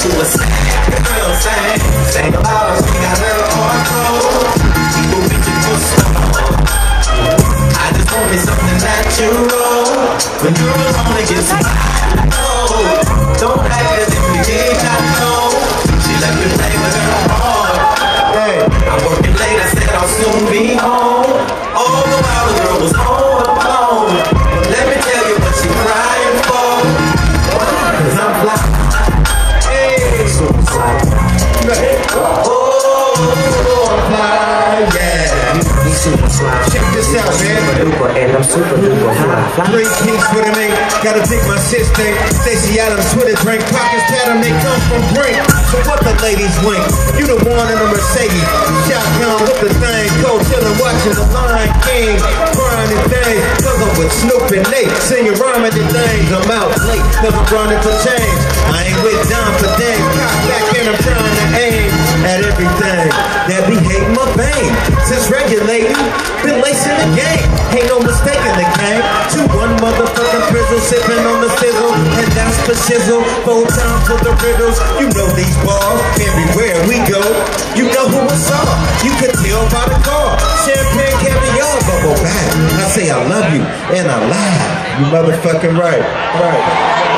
to a. Girl, sing. Sing about us, we got little control. People reaching for stuff. I just want me something natural. When girls only get some Don't act as if we ain't got no. She let me play with her heart. Hey, I'm working late, I said I'll soon be home. Super fly. Check this out, man. Duper, and I'm super duper fly. Three kings with a mate, gotta take my sis thing. Stacy Adams Twitter drink, pockets pattern, they come from brink. So what the ladies wink? You the one in the Mercedes. Shotgun with the thing, cold chillin' watching the Lion King. Crying and things, I'm with Snoop and Nate. Singing rhyming and things, I'm out late, Never running for change. I ain't with Don for things, everything that be hating my vein. Since regulating, been lacing the game. Ain't no mistake in the game. Two one motherfucking prizzle, sipping on the sizzle, and that's for shizzle. Four times for the riddles. You know these bars everywhere we go. You know who it's all. You can tell by the car. Champagne, caviar, bubble back. I say I love you, and I lie. You motherfucking right, right.